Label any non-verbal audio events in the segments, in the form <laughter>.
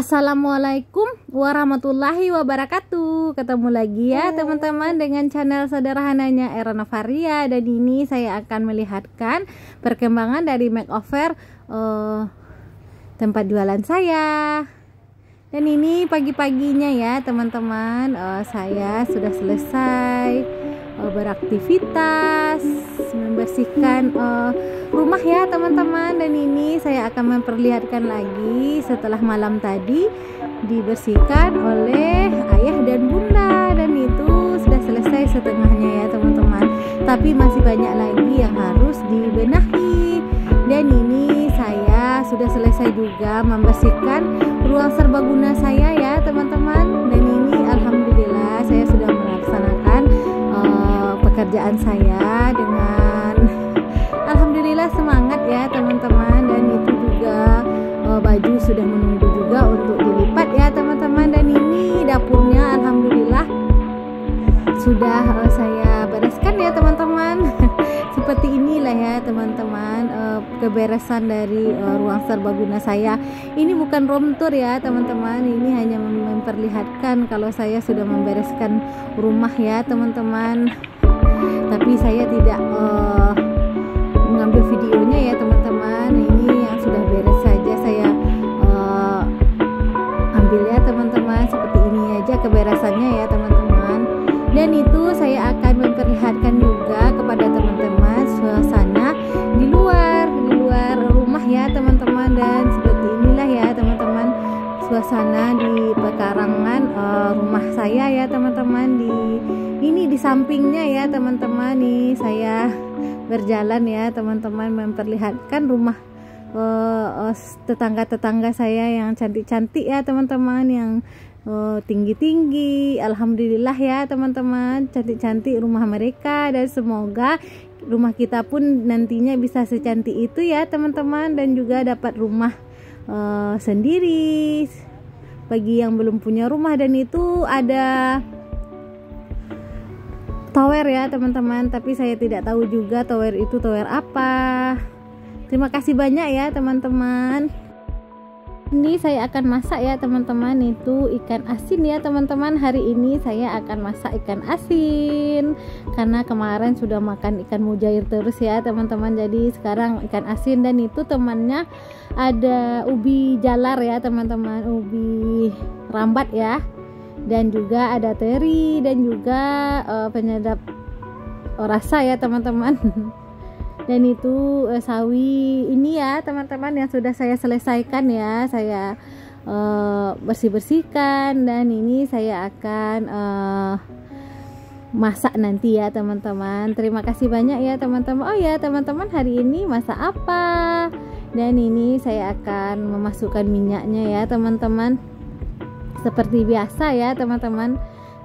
Assalamualaikum warahmatullahi wabarakatuh. Ketemu lagi ya teman-teman dengan channel sederhananya Era Novaria Dan ini saya akan melihatkan perkembangan dari makeover uh, tempat jualan saya. Dan ini pagi-paginya ya teman-teman. Uh, Saya sudah selesai uh, beraktivitas Membersihkan uh, rumah ya teman-teman. Dan ini saya akan memperlihatkan lagi setelah malam tadi dibersihkan oleh ayah dan bunda. Dan itu sudah selesai setengahnya ya teman-teman. Tapi masih banyak lagi yang harus dibenahi. Dan ini saya sudah selesai juga membersihkan ruang serbaguna saya ya teman-teman. Dan ini pekerjaan saya dengan alhamdulillah semangat ya teman-teman. Dan itu juga uh, baju sudah menunggu juga untuk dilipat ya teman-teman. Dan ini dapurnya alhamdulillah sudah uh, saya bereskan ya teman-teman. <laughs> Seperti inilah ya teman-teman uh, keberesan dari uh, ruang serbaguna saya. Ini bukan room tour ya teman-teman. Ini hanya memperlihatkan kalau saya sudah membereskan rumah ya teman-teman tapi saya tidak uh, mengambil videonya ya teman-teman. Ini yang sudah beres saja saya uh, ambil ya teman-teman. Seperti ini aja keberesannya ya teman-teman. Dan itu saya akan memperlihatkan juga kepada teman-teman suasana di luar di luar rumah ya teman-teman. Dan seperti inilah ya teman-teman suasana uh, rumah saya ya teman-teman. Di ini di sampingnya ya teman-teman. Nih saya berjalan ya teman-teman memperlihatkan rumah uh, uh, tetangga-tetangga saya yang cantik-cantik ya teman-teman yang uh, tinggi-tinggi. Alhamdulillah ya teman-teman cantik-cantik rumah mereka. Dan semoga rumah kita pun nantinya bisa secantik itu ya teman-teman. Dan juga dapat rumah uh, sendiri bagi yang belum punya rumah. Dan itu ada tower ya teman-teman. Tapi saya tidak tahu juga tower itu tower apa. Terima kasih banyak ya teman-teman ini saya akan masak ya teman-teman. Itu ikan asin ya teman-teman. Hari ini saya akan masak ikan asin. Karena kemarin sudah makan ikan mujair terus ya teman-teman. Jadi sekarang ikan asin. Dan itu temannya ada ubi jalar ya teman-teman. Ubi rambat ya. Dan juga ada teri. Dan juga uh, penyedap rasa ya teman-teman <laughs> dan itu uh, sawi ini ya teman-teman yang sudah saya selesaikan ya. Saya uh, bersih-bersihkan dan ini saya akan uh, masak nanti ya teman-teman. Terima kasih banyak ya teman-teman. Oh ya teman-teman hari ini masak apa? Dan ini saya akan memasukkan minyaknya ya teman-teman. Seperti biasa ya teman-teman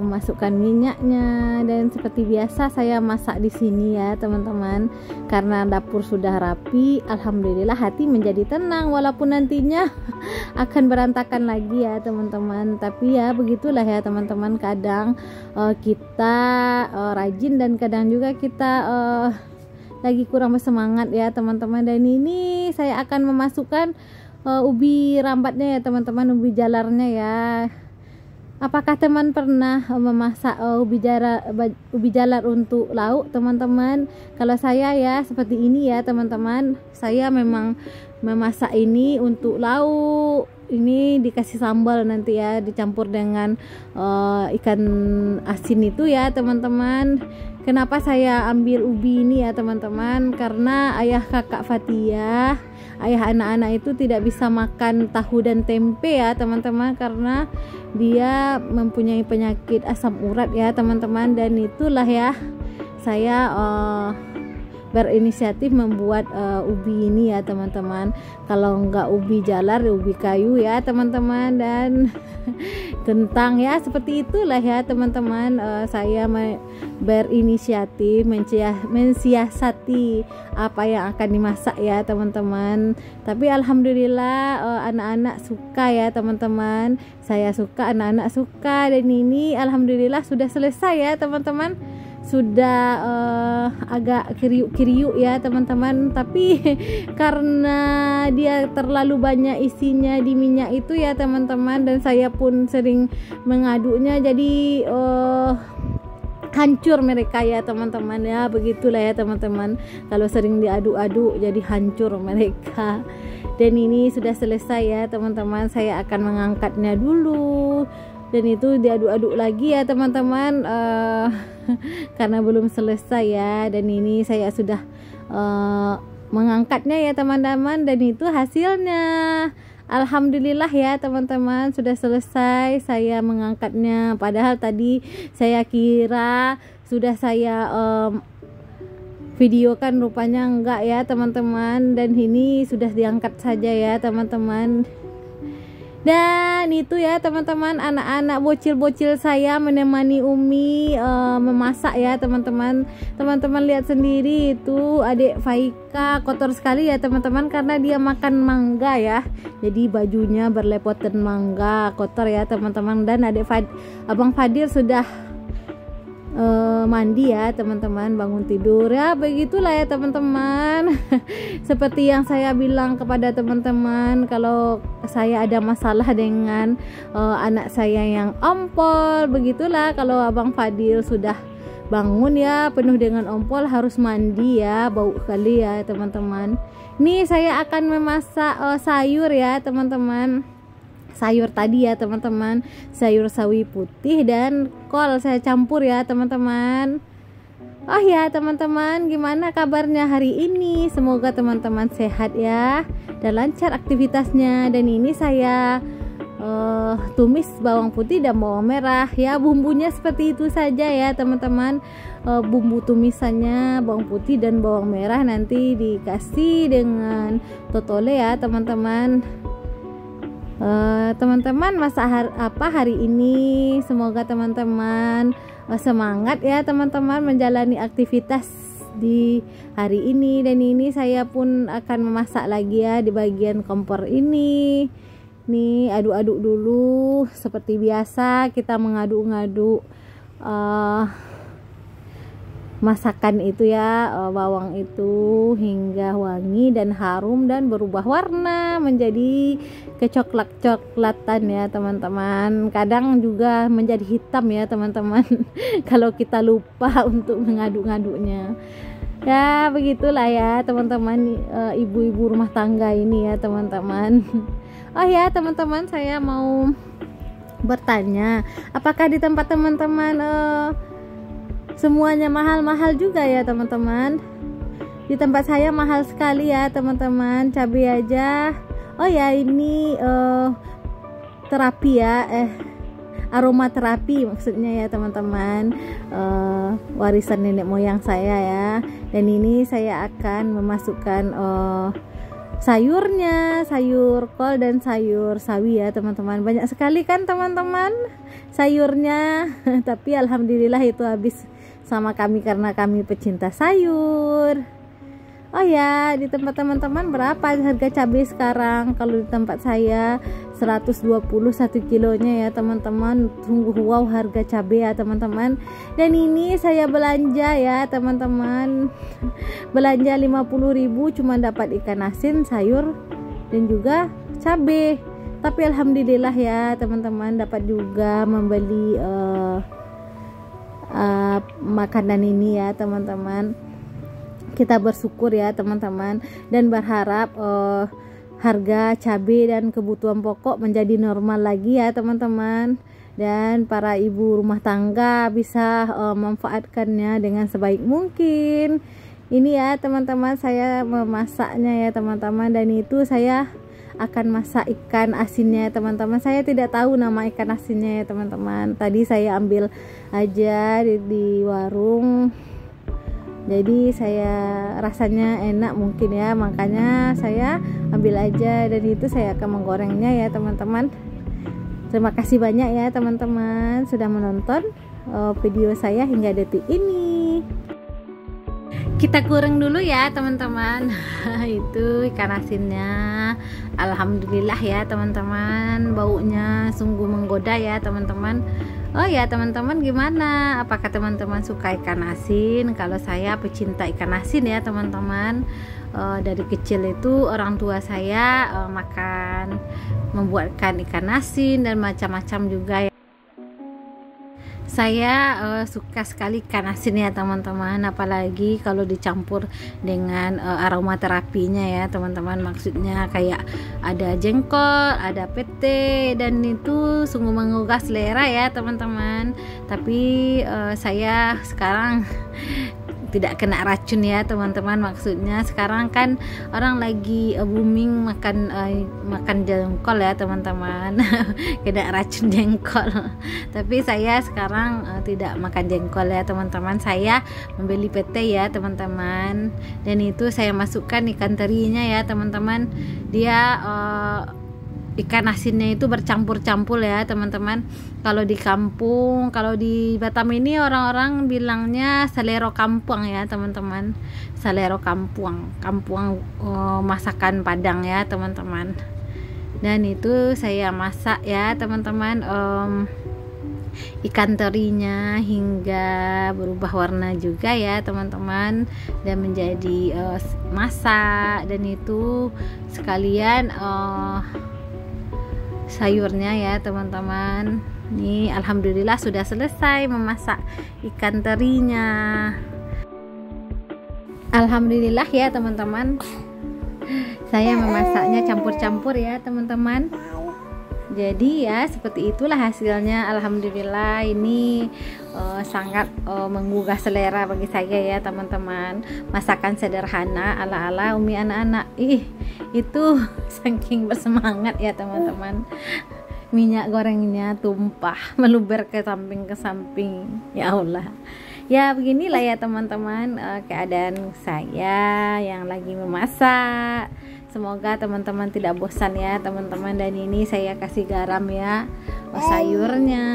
memasukkan minyaknya dan seperti biasa saya masak di sini ya teman-teman. Karena dapur sudah rapi alhamdulillah hati menjadi tenang walaupun nantinya <laughs> akan berantakan lagi ya teman-teman. Tapi ya begitulah ya teman-teman. Kadang uh, kita uh, rajin dan kadang juga kita uh, lagi kurang bersemangat ya teman-teman. Dan ini saya akan memasukkan uh, ubi rambatnya ya teman-teman ubi jalarnya ya apakah teman pernah uh, memasak uh, ubi jalar ubi jalar untuk lauk teman-teman? Kalau saya ya seperti ini ya teman-teman. Saya memang memasak ini untuk lauk. Ini dikasih sambal nanti ya dicampur dengan uh, ikan asin itu ya teman-teman kenapa saya ambil ubi ini ya teman-teman? Karena ayah kakak Fatia ayah anak-anak itu tidak bisa makan tahu dan tempe ya teman-teman. Karena dia mempunyai penyakit asam urat ya teman-teman. Dan itulah ya saya uh, berinisiatif membuat uh, ubi ini ya teman-teman. Kalau enggak ubi jalar ubi kayu ya teman-teman. Dan <laughs> kentang ya seperti itulah ya teman-teman. Uh, saya berinisiatif mensiasati apa yang akan dimasak ya teman-teman. Tapi alhamdulillah uh, anak-anak suka ya teman-teman. Saya suka anak-anak suka. Dan ini alhamdulillah sudah selesai ya teman-teman sudah uh, agak kiriuk-kiriuk ya teman-teman. Tapi <laughs> karena dia terlalu banyak isinya di minyak itu ya teman-teman dan saya pun sering mengaduknya jadi uh, hancur mereka ya teman-teman. Ya begitulah ya teman-teman. Kalau sering diaduk-aduk jadi hancur mereka. Dan ini sudah selesai ya teman-teman. Saya akan mengangkatnya dulu dan itu diaduk-aduk lagi ya teman-teman. Uh, <laughs> karena belum selesai ya. Dan ini saya sudah uh, mengangkatnya ya teman-teman. Dan itu hasilnya. Alhamdulillah ya teman-teman. Sudah selesai saya mengangkatnya. Padahal tadi saya kira sudah saya um, videokan rupanya enggak ya teman-teman. Dan ini sudah diangkat saja ya teman-teman dan itu ya teman-teman anak-anak bocil-bocil saya menemani Umi uh, memasak ya teman-teman. Teman-teman lihat sendiri itu adik Faika kotor sekali ya teman-teman karena dia makan mangga ya. Jadi bajunya berlepotan mangga kotor ya teman-teman. Dan adik Fad abang Fadil sudah uh, mandi ya teman-teman. Bangun tidur. Ya begitulah ya teman-teman. <laughs> Seperti yang saya bilang kepada teman-teman kalau saya ada masalah dengan uh, anak saya yang ompol begitulah. Kalau abang Fadil sudah bangun ya penuh dengan ompol harus mandi ya bau kali ya teman-teman. Ini saya akan memasak uh, sayur ya teman-teman sayur tadi ya teman-teman. Sayur sawi putih dan kol. Saya campur ya teman-teman. Oh ya teman-teman gimana kabarnya hari ini? Semoga teman-teman sehat ya dan lancar aktivitasnya. Dan ini saya uh, tumis bawang putih dan bawang merah. Ya bumbunya seperti itu saja ya teman-teman. Uh, bumbu tumisannya bawang putih dan bawang merah nanti dikasih dengan totole ya teman-teman teman-teman uh, masa har apa hari ini? Semoga teman-teman uh, semangat ya teman-teman menjalani aktivitas di hari ini. Dan ini saya pun akan memasak lagi ya di bagian kompor ini. Nih aduk-aduk dulu. Seperti biasa kita mengaduk-ngaduk uh, masakan itu ya eh, bawang itu hingga wangi dan harum dan berubah warna menjadi kecoklat-coklatan ya teman-teman. Kadang juga menjadi hitam ya teman-teman. <laughs> Kalau kita lupa untuk mengaduk-ngaduknya ya begitulah ya teman-teman eh, ibu-ibu rumah tangga ini ya teman-teman. <laughs> Oh ya teman-teman saya mau bertanya apakah di tempat teman-teman uh, semuanya mahal-mahal juga ya teman-teman. Di tempat saya mahal sekali ya teman-teman. Cabai aja. Oh ya ini uh, terapi ya. Eh aromaterapi maksudnya ya teman-teman. Uh, warisan nenek moyang saya ya. Dan ini saya akan memasukkan uh, sayurnya sayur kol dan sayur sawi ya teman-teman. Banyak sekali kan teman-teman sayurnya. <laughs> Tapi alhamdulillah itu habis sama kami karena kami pecinta sayur Oh ya, di tempat teman-teman berapa harga cabai sekarang? Kalau di tempat saya 120 satu kilonya ya teman-teman. Sungguh wow harga cabai ya teman-teman. Dan ini saya belanja ya teman-teman. Belanja 50.000 cuma dapat ikan asin, sayur dan juga cabai. Tapi alhamdulillah ya teman-teman dapat juga membeli uh, uh, makanan ini ya teman-teman. Kita bersyukur ya teman-teman. Dan berharap uh, harga cabai dan kebutuhan pokok menjadi normal lagi ya teman-teman. Dan para ibu rumah tangga bisa uh, memanfaatkannya dengan sebaik mungkin. Ini ya teman-teman saya memasaknya ya teman-teman. Dan itu saya akan masak ikan asinnya teman-teman. Saya tidak tahu nama ikan asinnya ya teman-teman. Tadi saya ambil aja di, di warung. Jadi saya rasanya enak mungkin ya. Makanya saya ambil aja. Dan itu saya akan menggorengnya ya teman-teman. Terima kasih banyak ya teman-teman sudah menonton uh, video saya hingga detik ini kita kurang dulu ya teman-teman <laughs> itu ikan asinnya Alhamdulillah ya teman-teman baunya sungguh menggoda ya teman-teman Oh ya teman-teman gimana? Apakah teman-teman suka ikan asin? Kalau saya pecinta ikan asin ya teman-teman. Uh, dari kecil itu orang tua saya uh, makan membuatkan ikan asin dan macam-macam juga ya saya uh, suka sekali ikan asin ya teman-teman. Apalagi kalau dicampur dengan uh, aromaterapinya ya teman-teman. Maksudnya kayak ada jengkol ada pete dan itu sungguh menggugah selera ya teman-teman. Tapi uh, saya sekarang tidak kena racun ya teman-teman. Maksudnya sekarang kan orang lagi uh, booming makan uh, makan jengkol ya teman-teman. <laughs> Kena racun jengkol. <laughs> Tapi saya sekarang uh, tidak makan jengkol ya teman-teman. Saya membeli PT ya teman-teman. Dan itu saya masukkan ikan terinya ya teman-teman. Dia uh, ikan asinnya itu bercampur-campur ya teman-teman. Kalau di kampung kalau di Batam ini orang-orang bilangnya selero kampung ya teman-teman. Selero kampung kampung oh, masakan Padang ya teman-teman. Dan itu saya masak ya teman-teman um, ikan terinya hingga berubah warna juga ya teman-teman. Dan menjadi uh, masak. Dan itu sekalian uh, sayurnya ya teman-teman. Ini alhamdulillah sudah selesai memasak ikan terinya. Alhamdulillah ya teman-teman. Saya memasaknya campur-campur ya teman-teman jadi ya seperti itulah hasilnya. Alhamdulillah ini uh, sangat uh, menggugah selera bagi saya ya teman-teman. Masakan sederhana ala-ala umi anak-anak. Ih itu <laughs> saking bersemangat ya teman-teman. Minyak gorengnya tumpah <laughs> meluber ke samping ke samping. Ya Allah. Ya beginilah ya teman-teman uh, keadaan saya yang lagi memasak semoga teman-teman tidak bosan ya teman-teman. Dan ini saya kasih garam ya oh, sayurnya.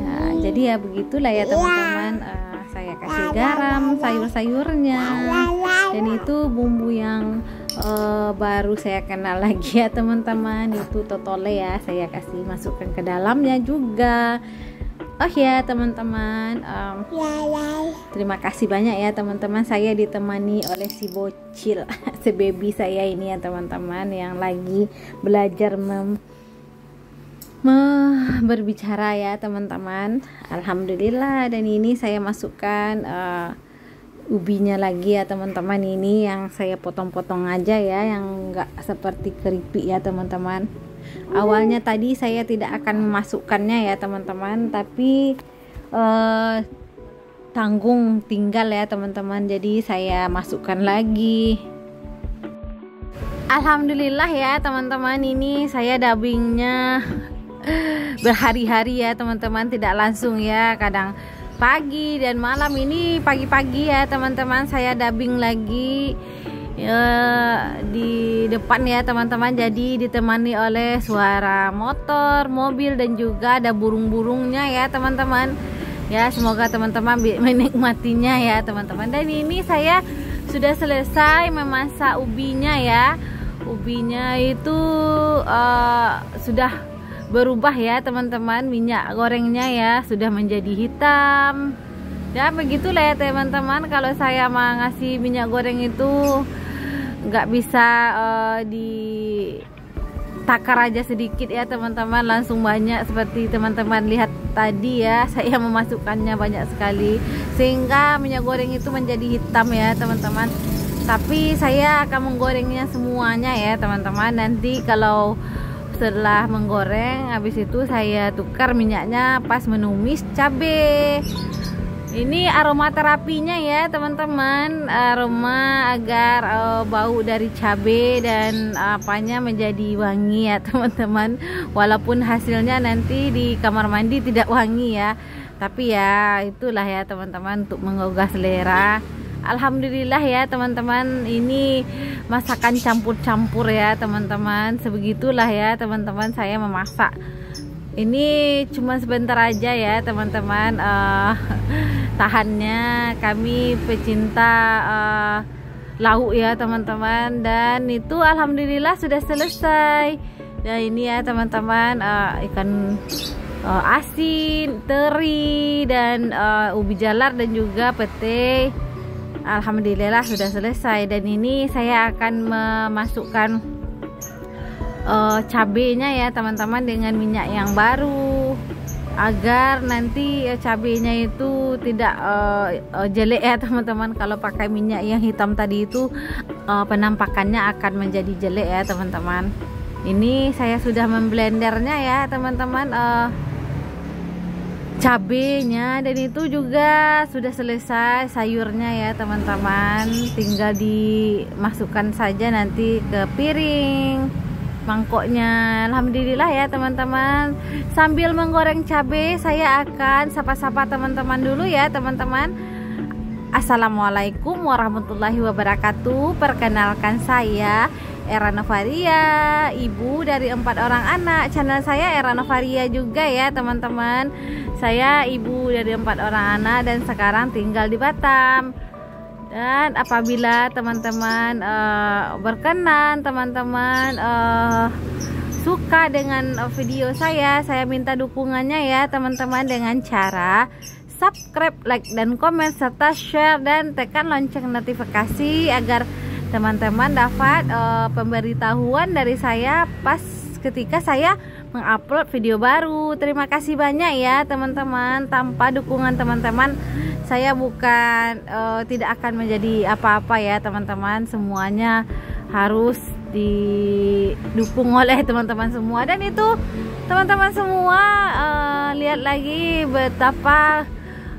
Nah, jadi ya begitulah ya teman-teman. Uh, saya kasih garam sayur-sayurnya. Dan itu bumbu yang uh, baru saya kenal <laughs> lagi ya teman-teman. Itu totole ya saya kasih masukkan ke dalamnya juga Oh ya teman-teman um, Terima kasih banyak ya teman-teman. Saya ditemani oleh si bocil <laughs> Si baby saya ini ya teman-teman Yang lagi belajar mem me berbicara ya teman-teman. Alhamdulillah Dan ini saya masukkan uh, Ubinya lagi ya teman-teman. Ini yang saya potong-potong aja ya Yang enggak seperti keripik ya teman-teman awalnya tadi saya tidak akan memasukkannya ya teman-teman tapi eh, tanggung tinggal ya teman-teman. Jadi saya masukkan lagi. Alhamdulillah ya teman-teman ini saya dubbingnya <laughs> berhari-hari ya teman-teman. Tidak langsung ya kadang pagi dan malam. Ini pagi-pagi ya teman-teman saya dubbing lagi ya, di depan ya teman-teman. Jadi ditemani oleh suara motor mobil dan juga ada burung-burungnya ya teman-teman. Ya semoga teman-teman <laughs> menikmatinya ya teman-teman. Dan ini saya sudah selesai memasak ubinya ya. Ubinya itu uh, sudah berubah ya teman-teman. Minyak gorengnya ya sudah menjadi hitam. Ya begitulah ya teman-teman. Kalau saya mau ngasih minyak goreng itu nggak bisa uh, di takar aja sedikit ya teman-teman. Langsung banyak seperti teman-teman lihat tadi ya <laughs> saya memasukkannya banyak sekali. Sehingga minyak goreng itu menjadi hitam ya teman-teman. Tapi saya akan menggorengnya semuanya ya teman-teman. Nanti kalau setelah menggoreng habis itu saya tukar minyaknya pas menumis cabai ini aroma terapinya ya teman-teman. Aroma agar uh, bau dari cabai dan apanya menjadi wangi ya <laughs> teman-teman. Walaupun hasilnya nanti di kamar mandi tidak wangi ya. Tapi ya itulah ya teman-teman untuk menggugah selera. Alhamdulillah ya teman-teman ini masakan campur-campur ya teman-teman. Sebegitulah ya teman-teman saya memasak ini cuma sebentar aja ya teman-teman. Uh, <laughs> tahannya. Kami pecinta uh, lauk ya teman-teman. Dan itu alhamdulillah sudah selesai. Dan ini ya teman-teman uh, ikan uh, asin, teri dan uh, ubi jalar dan juga pete. Alhamdulillah sudah selesai. Dan ini saya akan memasukkan uh, cabenya ya teman-teman dengan minyak yang baru. Agar nanti uh, cabenya itu tidak uh, uh, jelek ya <laughs> teman-teman. Kalau pakai minyak yang hitam tadi itu uh, penampakannya akan menjadi jelek ya teman-teman. Ini saya sudah memblendernya ya teman-teman. Uh, cabenya dan itu juga sudah selesai sayurnya ya teman-teman. Tinggal dimasukkan saja nanti ke piring mangkoknya. Alhamdulillah ya teman-teman. Sambil menggoreng cabai saya akan sapa-sapa teman-teman dulu ya teman-teman. Assalamualaikum warahmatullahi wabarakatuh. Perkenalkan saya Era Novaria Ibu dari empat orang anak. Channel saya Era Novaria juga ya teman-teman. Saya ibu dari empat orang anak Dan sekarang tinggal di Batam Dan apabila teman-teman uh, berkenan Teman-teman uh, suka dengan video saya Saya minta dukungannya ya teman-teman Dengan cara subscribe, like, dan komen serta share dan tekan lonceng notifikasi agar teman-teman dapat uh, pemberitahuan dari saya pas ketika saya mengupload video baru. Terima kasih banyak ya teman-teman. Tanpa dukungan teman-teman saya bukan uh, tidak akan menjadi apa-apa ya teman-teman. Semuanya harus didukung oleh teman-teman semua dan itu teman-teman semua uh, lihat lagi betapa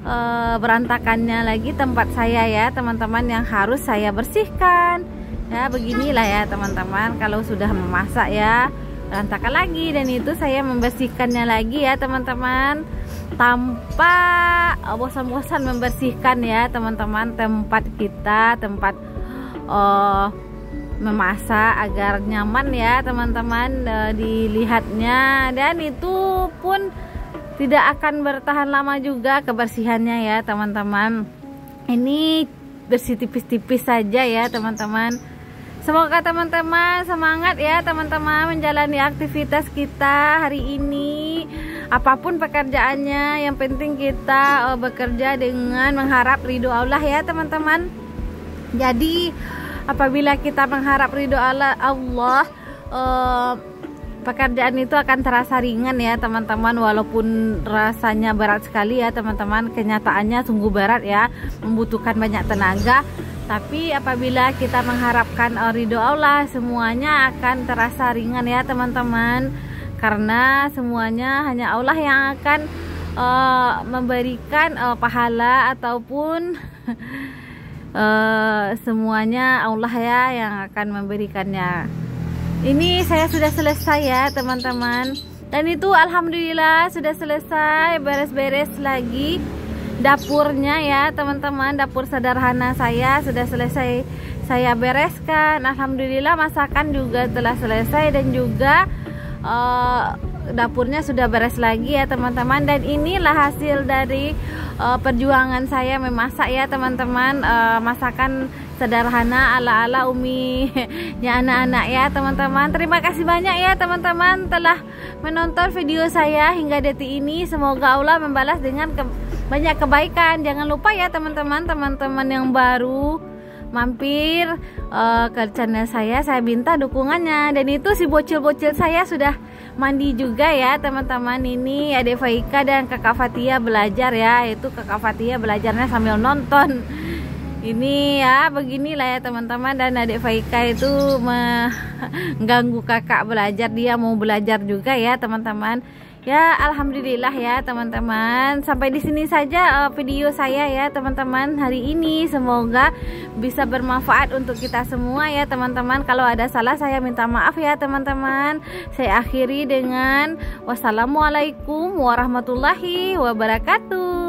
e, berantakannya lagi tempat saya ya teman-teman yang harus saya bersihkan ya beginilah ya teman-teman kalau sudah memasak ya berantakan lagi. Dan itu saya membersihkannya lagi ya teman-teman. Tanpa bosan-bosan membersihkan ya teman-teman tempat kita tempat uh, memasak agar nyaman ya teman-teman uh, dilihatnya. Dan itu pun tidak akan bertahan lama juga kebersihannya ya teman-teman. Ini bersih tipis-tipis saja ya teman-teman semoga teman-teman semangat ya teman-teman menjalani aktivitas kita hari ini. Apa pun pekerjaannya yang penting kita uh, bekerja dengan mengharap ridho Allah ya teman-teman. Jadi apabila kita mengharap ridho Allah Allah uh, pekerjaan itu akan terasa ringan ya teman-teman. Walaupun rasanya berat sekali ya teman-teman. Kenyataannya sungguh berat ya membutuhkan banyak tenaga. Tapi apabila kita mengharapkan ridho Allah semuanya akan terasa ringan ya teman-teman. Karena semuanya hanya Allah yang akan uh, memberikan uh, pahala ataupun uh, <laughs> semuanya Allah ya yang akan memberikannya ini saya sudah selesai ya teman-teman. Dan itu alhamdulillah sudah selesai beres-beres lagi dapurnya ya teman-teman. Dapur sederhana saya sudah selesai saya bereskan. Alhamdulillah masakan juga telah selesai dan juga uh, dapurnya sudah beres lagi ya teman-teman. Dan inilah hasil dari uh, perjuangan saya memasak ya teman-teman. Uh, masakan sederhana ala-ala umi. <laughs> Ya anak-anak ya teman-teman. Terima kasih banyak ya teman-teman telah menonton video saya hingga detik ini. Semoga Allah membalas dengan ke banyak kebaikan. Jangan lupa ya teman-teman teman-teman yang baru mampir uh, ke channel saya. Saya minta dukungannya. Dan itu si bocil-bocil saya sudah mandi juga ya teman-teman. Ini ada Faika dan kakak Fatia belajar ya. Itu kakak Fatia belajarnya sambil nonton ini ya beginilah ya teman-teman. Dan adik Faika itu mengganggu kakak belajar. Dia mau belajar juga ya teman-teman. Ya alhamdulillah ya teman-teman. Sampai di sini saja uh, video saya ya teman-teman hari ini. Semoga bisa bermanfaat untuk kita semua ya teman-teman. Kalau ada salah saya minta maaf ya teman-teman. Saya akhiri dengan wassalamualaikum warahmatullahi wabarakatuh